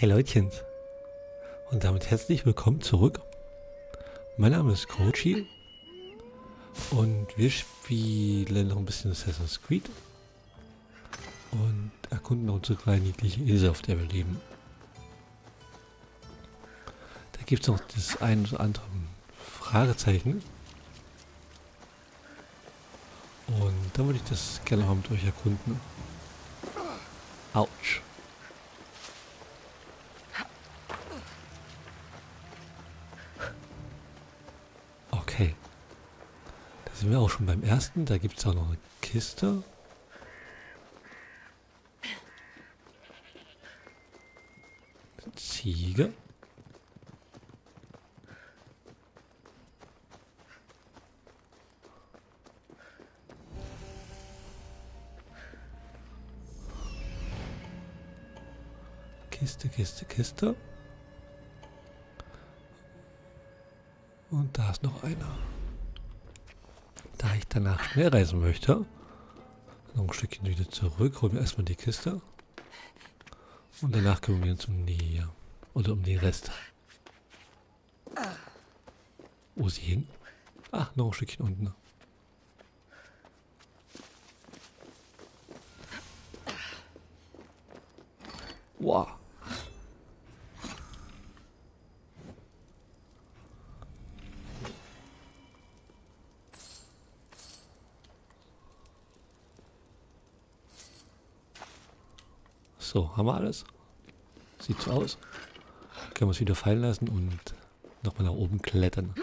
Hey Leutchen und damit herzlich willkommen zurück. Mein Name ist Kochi und wir spielen noch ein bisschen Assassin's Creed und erkunden unsere kleine niedliche Insel, auf der wir leben. Da gibt es noch das ein oder andere Fragezeichen. Und da würde ich das gerne mal mit euch erkunden. Autsch. Sind wir auch schon beim ersten. Da gibt es auch noch eine Kiste. Ziege. Kiste, Kiste, Kiste. Und da ist noch einer. Danach schnell reisen möchte, noch ein Stückchen wieder zurück, holen wir erstmal die Kiste. Und danach kümmern wir uns um die, oder um den Rest. Wo ist sie hin? Ach, noch ein Stückchen unten. Wow. So, haben wir alles? Sieht so aus. Können wir es wieder fallen lassen und nochmal nach oben klettern.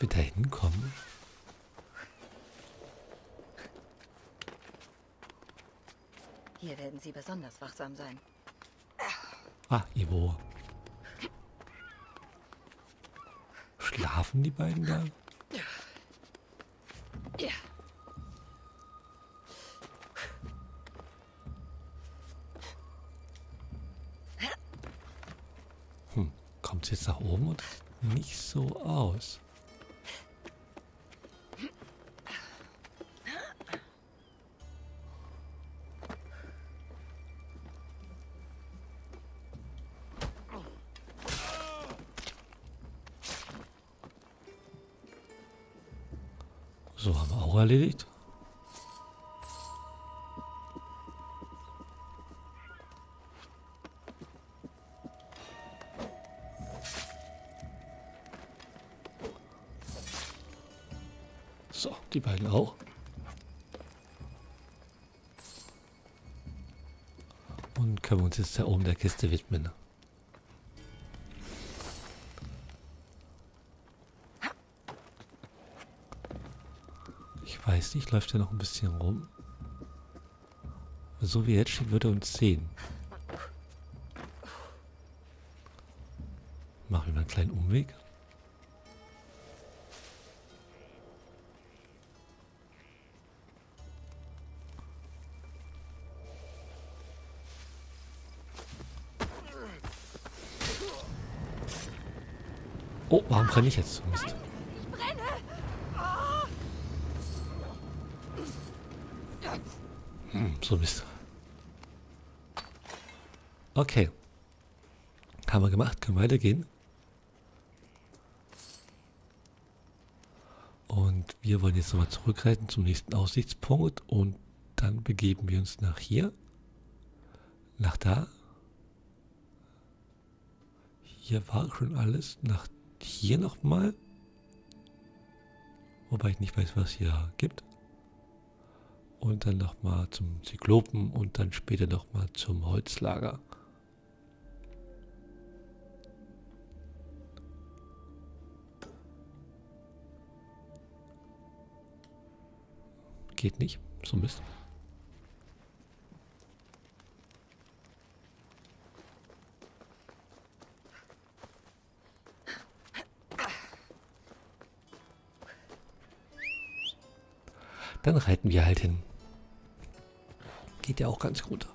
Wir da hinkommen. Hier werden Sie besonders wachsam sein. Ah, Ivo. Schlafen die beiden da? Erledigt. So, die beiden auch. Und können wir uns jetzt da oben der Kiste widmen. Nicht, läuft er noch ein bisschen rum? So wie jetzt steht, wird er uns sehen. Machen wir mal einen kleinen Umweg. Oh, warum kann ich jetzt? Mist. Ich brenne! So Mist. Okay. Haben wir gemacht, können weitergehen. Und wir wollen jetzt nochmal zurückreiten zum nächsten Aussichtspunkt und dann begeben wir uns nach hier. Nach da. Hier war schon alles. Nach hier nochmal. Wobei ich nicht weiß, was hier gibt und dann nochmal zum Zyklopen und dann später nochmal zum Holzlager. Geht nicht, so Mist. Dann reiten wir halt hin. Geht ja auch ganz gut.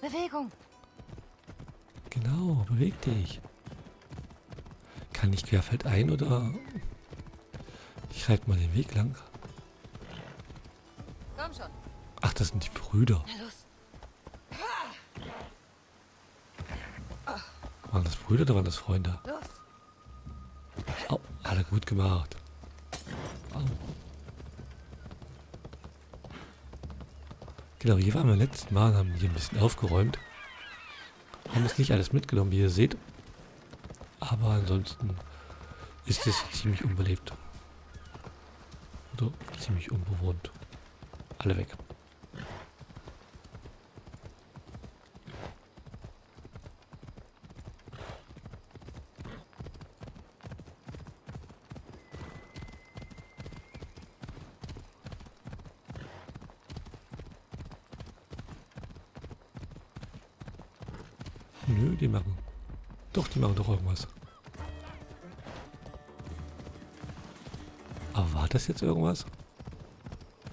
Bewegung. Genau, beweg dich. Kann ich querfeld ein oder... Ich reite mal den Weg lang. Komm schon. Ach, das sind die Brüder. Waren das Brüder oder waren das Freunde? Los. Oh, alle gut gemacht. Oh. Genau, hier waren wir letzten Mal, haben hier ein bisschen aufgeräumt. Haben jetzt nicht alles mitgenommen, wie ihr seht. Aber ansonsten ist es ziemlich unbelebt. Oder ziemlich unbewohnt. Alle weg. Nö, die machen. Doch, die machen doch irgendwas. Aber war das jetzt irgendwas?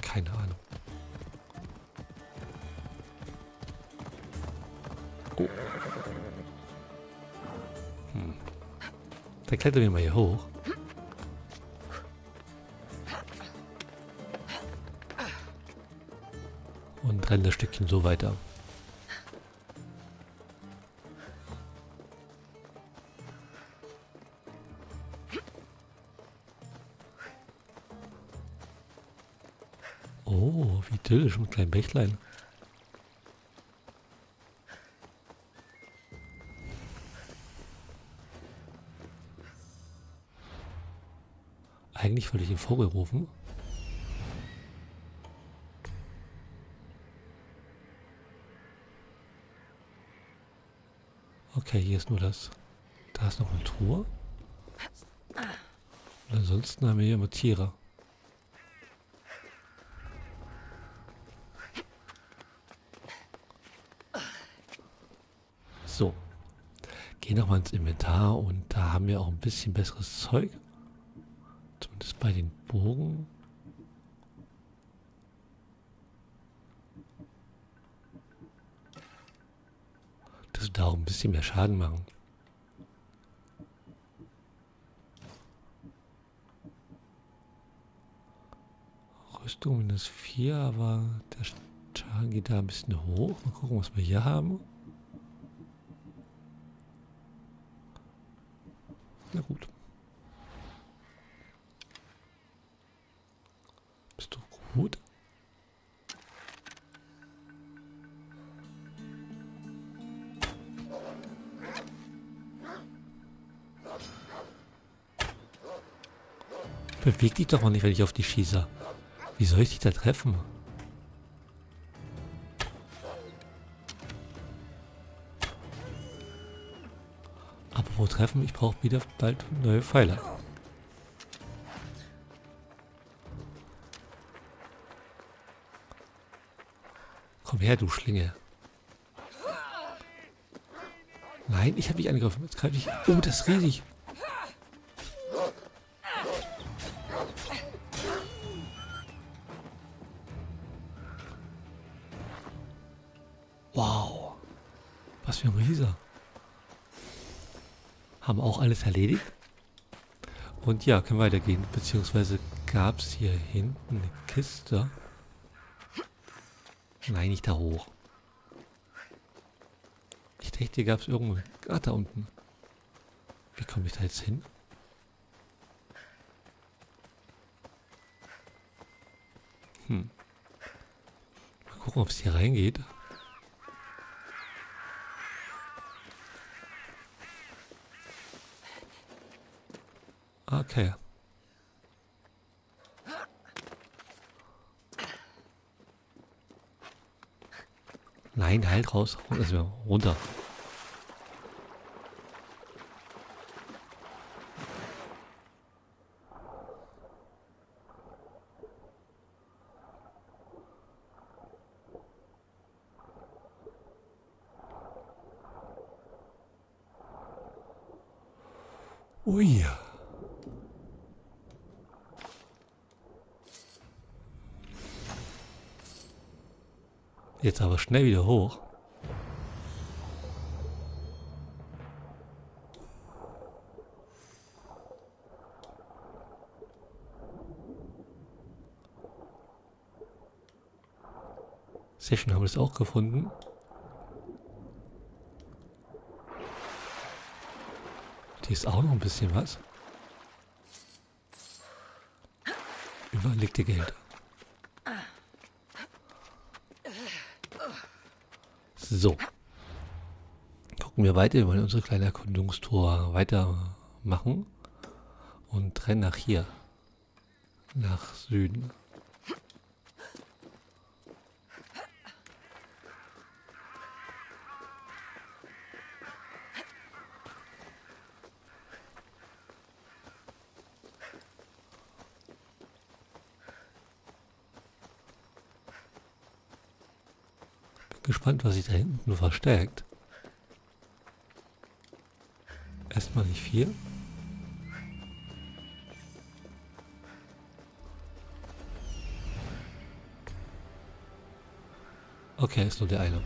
Keine Ahnung. Oh. Hm. Dann klettern wir mal hier hoch. Und rennen das Stückchen so weiter. Oh, wie idyllisch mit kleinen Bächlein. Eigentlich wollte ich den Vogel rufen. Okay, hier ist nur das. Da ist noch eine Truhe. Und ansonsten haben wir hier immer Tiere. So. Geh nochmal ins Inventar und da haben wir auch ein bisschen besseres Zeug. Zumindest bei den Bogen. Dass wir da auch ein bisschen mehr Schaden machen. Rüstung minus 4, aber der Schaden geht da ein bisschen hoch. Mal gucken, was wir hier haben. Beweg dich doch mal nicht, wenn ich auf dich schieße. Wie soll ich dich da treffen? Apropos treffen, ich brauche wieder bald neue Pfeile. Komm her, du Schlinge. Nein, ich habe dich angegriffen. Jetzt greife ich. Oh, das ist riesig. Haben auch alles erledigt. Und ja, können weitergehen. Beziehungsweise gab es hier hinten eine Kiste. Nein, nicht da hoch. Ich dachte, hier gab es irgendwo... Ah, da unten. Wie komme ich da jetzt hin? Hm. Mal gucken, ob es hier reingeht. Okay. Nein, halt raus. Also runter. Ui. Jetzt aber schnell wieder hoch. Sehr schön, haben wir es auch gefunden. Hier ist auch noch ein bisschen was. Überall liegt ihr Geld. So. Gucken wir weiter. Wir wollen unsere kleine Erkundungstour weitermachen. Und rennen nach hier. Nach Süden. Gespannt, was sich da hinten versteckt. Erstmal nicht viel. Okay, ist nur der eine.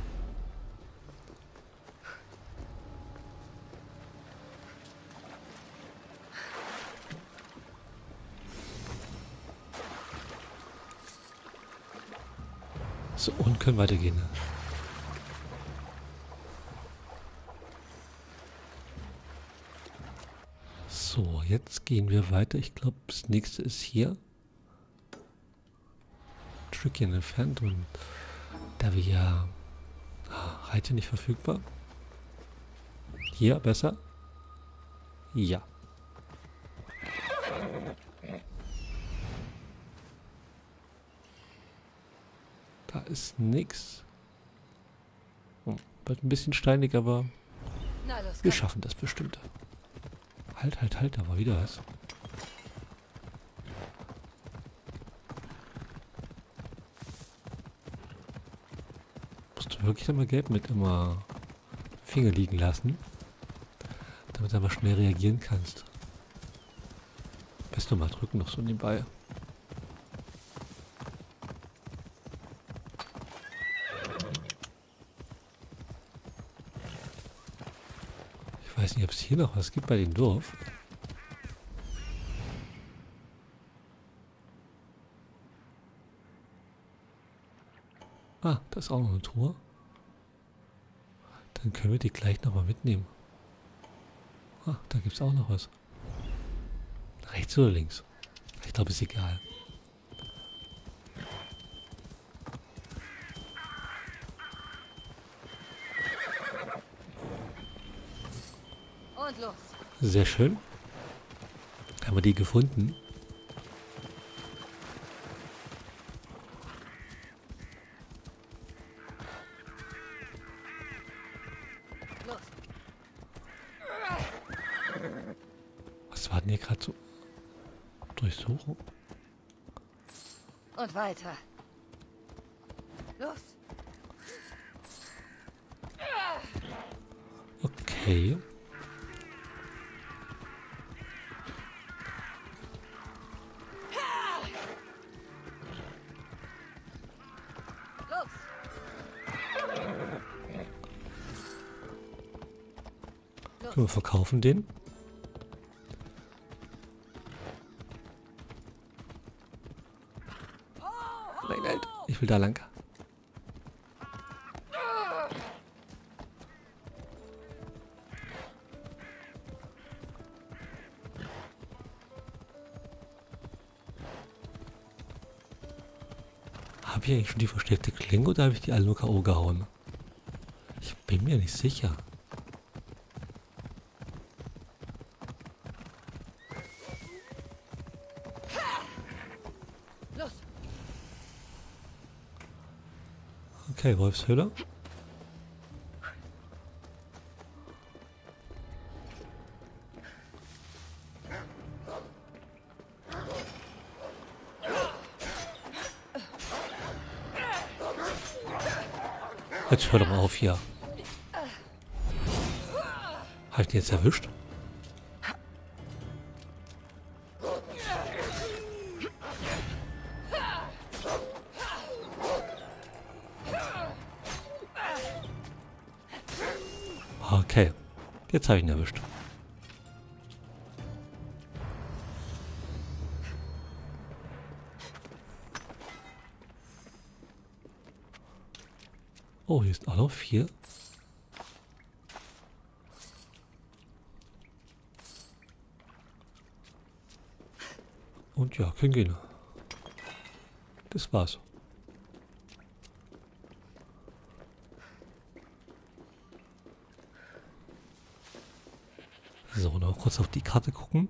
So, und können weitergehen. So, jetzt gehen wir weiter. Ich glaube, das nächste ist hier. Ein Stückchen entfernt und da wir ja... Ah, Reite nicht verfügbar. Hier besser. Ja. Da ist nix. Hm, wird ein bisschen steinig, aber wir schaffen das bestimmt. Halt, halt, halt, da war wieder was. Musst du wirklich immer Gelb mit immer Finger liegen lassen, damit du aber schnell reagieren kannst. Best mal drücken noch so nebenbei. Weiß nicht, ob es hier noch was gibt bei dem Dorf. Ah, da ist auch noch eine Truhe. Dann können wir die gleich nochmal mitnehmen. Ah, da gibt es auch noch was. Rechts oder links? Ich glaube, ist egal. Sehr schön. Haben wir die gefunden? Was war denn hier gerade so? Durchsuchung? Und weiter. Los. Okay. Wir verkaufen den? Nein, nein, ich will da lang. Habe ich eigentlich schon die versteckte Klinge oder habe ich die alle nur K.O. gehauen? Ich bin mir nicht sicher. Okay, Wolfshöhle. Jetzt hör doch mal auf hier. Halt jetzt erwischt? Jetzt habe ich ihn erwischt. Oh, hier ist auch noch vier. Und ja, können gehen. Das war's. So, noch kurz auf die Karte gucken.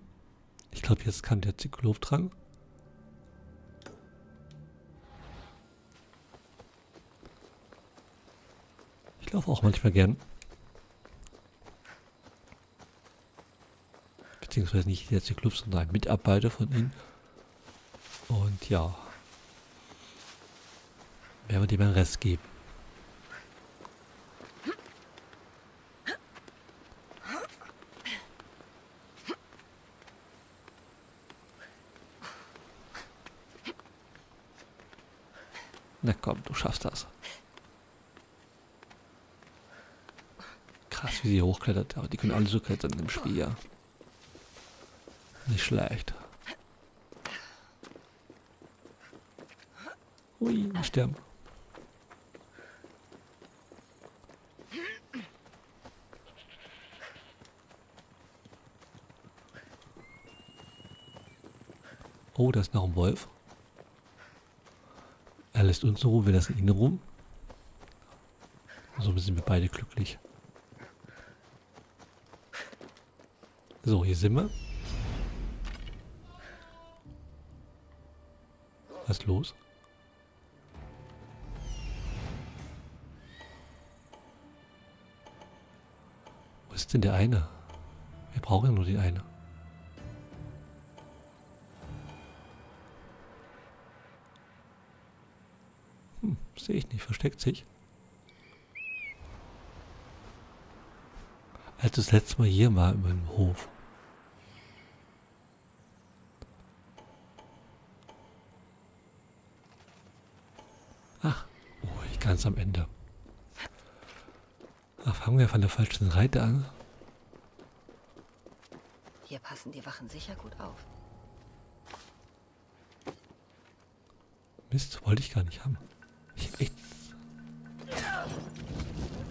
Ich glaube, jetzt kann der Zyklop dran. Ich laufe auch manchmal gern. Beziehungsweise nicht der Zyklop, sondern ein Mitarbeiter von ihnen. Und ja, werden wir dem einen Rest geben. Na komm, du schaffst das. Krass, wie sie hochklettert. Aber die können alle so klettern im Spiel, ja. Nicht schlecht. Ui, sterben. Oh, da ist noch ein Wolf. Er lässt uns in Ruhe, wir lassen ihn in Ruhe. So sind wir beide glücklich. So, hier sind wir. Was ist los? Wo ist denn der eine? Wir brauchen ja nur den einen. Hm, sehe ich nicht. Versteckt sich. Als das letzte Mal hier war in meinem Hof. Ach, oh, ich ganz am Ende. Ach, fangen wir von der falschen Seite an. Hier passen die Wachen sicher gut auf. Mist, wollte ich gar nicht haben. Ich hab echt.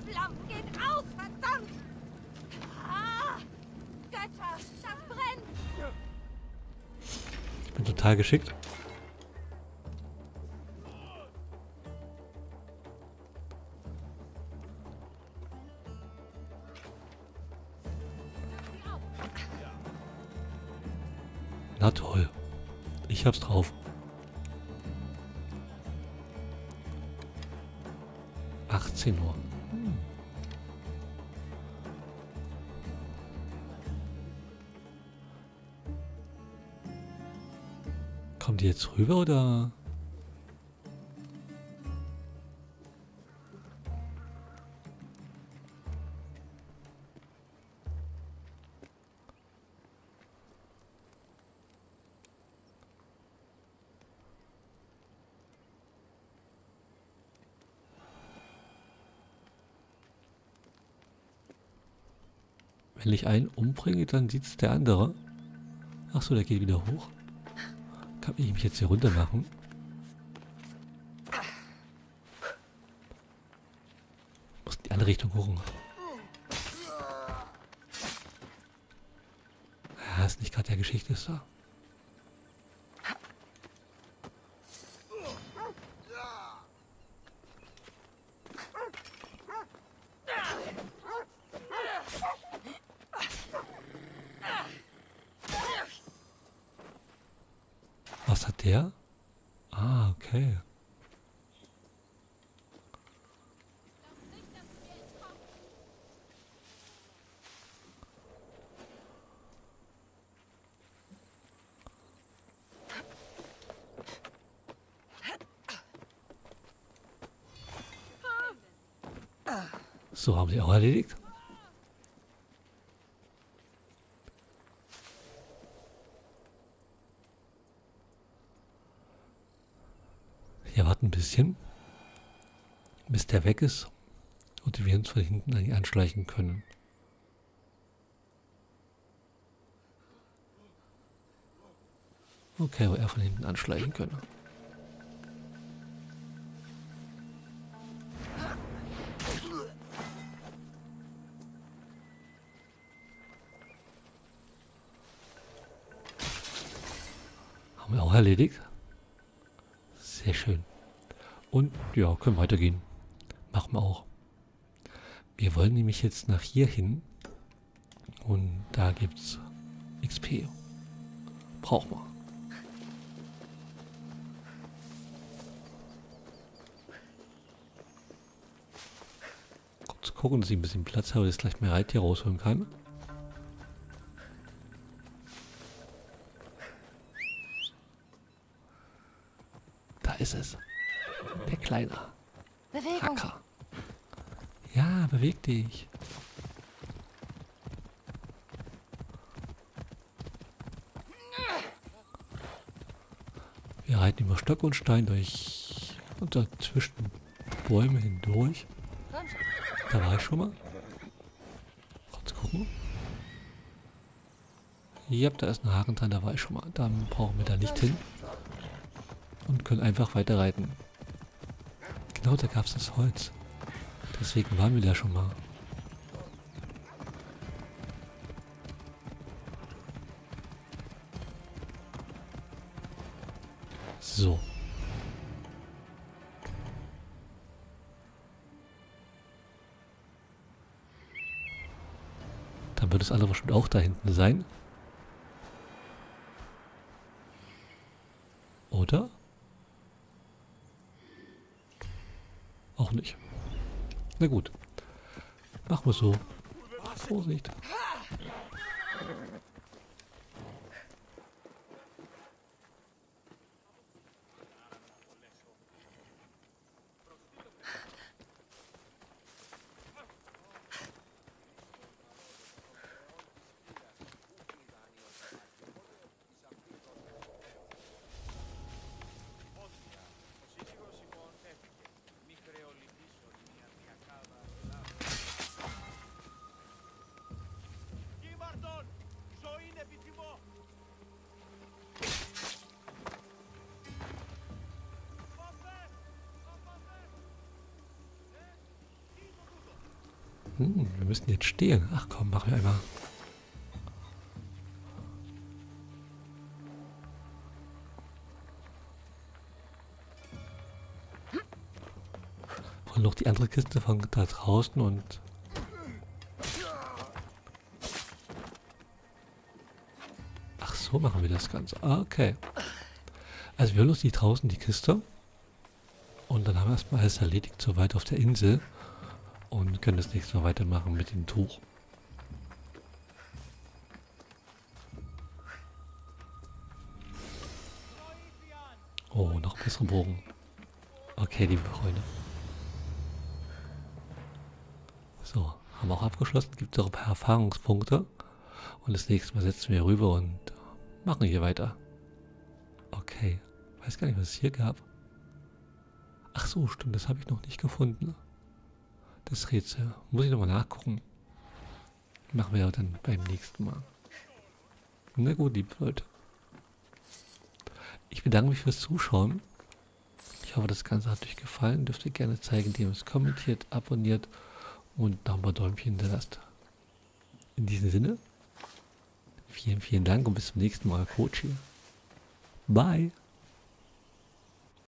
Flammen gehen aus, verdammt! Ah, Götter, das brennt! Ich bin total geschickt. Ich hab's drauf. 18 Uhr. Kommen die jetzt rüber oder? Wenn ich einen umbringe, dann sieht es der andere. Ach so, der geht wieder hoch. Kann ich mich jetzt hier runter machen? Muss in die andere Richtung gucken. Ja, ist nicht gerade der Geschichte ist da hat der? Ah, okay. So haben sie auch erledigt. Hier warten ein bisschen, bis der weg ist und wir uns von hinten ihn anschleichen können. Okay, wo er von hinten anschleichen können. Erledigt. Sehr schön. Und ja, können weitergehen. Machen wir auch. Wir wollen nämlich jetzt nach hier hin. Und da gibt es XP. Brauchen wir. Kurz gucken, dass ich ein bisschen Platz habe, dass ich gleich mehr Reittier rausholen kann. Ist es. Der Kleine. Bewegung. Hacker. Ja, beweg dich. Wir reiten über Stock und Stein durch und zwischen Bäume hindurch. Da war ich schon mal. Kurz gucken. Ja, da ist ein Haken dran, da war ich schon mal. Da brauchen wir da nicht hin. Und können einfach weiter reiten. Genau, da gab es das Holz. Deswegen waren wir da schon mal. So. Dann wird das andere bestimmt auch da hinten sein. Oder? Auch nicht. Na gut. Machen wir so. Vorsicht. Hm, wir müssen jetzt stehen. Ach komm, machen wir einmal. Und noch die andere Kiste von da draußen und... Ach so machen wir das Ganze. Ah, okay. Also wir holen uns die draußen die Kiste. Und dann haben wir erstmal alles erledigt, soweit auf der Insel und können das nächste Mal weitermachen mit dem Tuch. Oh, noch ein besseren Bogen. Okay, liebe Freunde. So, haben wir auch abgeschlossen. Gibt es auch ein paar Erfahrungspunkte. Und das nächste Mal setzen wir rüber und machen hier weiter. Okay. Weiß gar nicht, was es hier gab. Ach so, stimmt, das habe ich noch nicht gefunden. Das Rätsel. Muss ich nochmal nachgucken. Machen wir ja dann beim nächsten Mal. Na gut, liebe Leute. Ich bedanke mich fürs Zuschauen. Ich hoffe, das Ganze hat euch gefallen. Dürft ihr gerne zeigen, indem ihr es kommentiert, abonniert und noch ein Däumchen hinterlasst. In diesem Sinne, vielen, vielen Dank und bis zum nächsten Mal, Coach. Bye.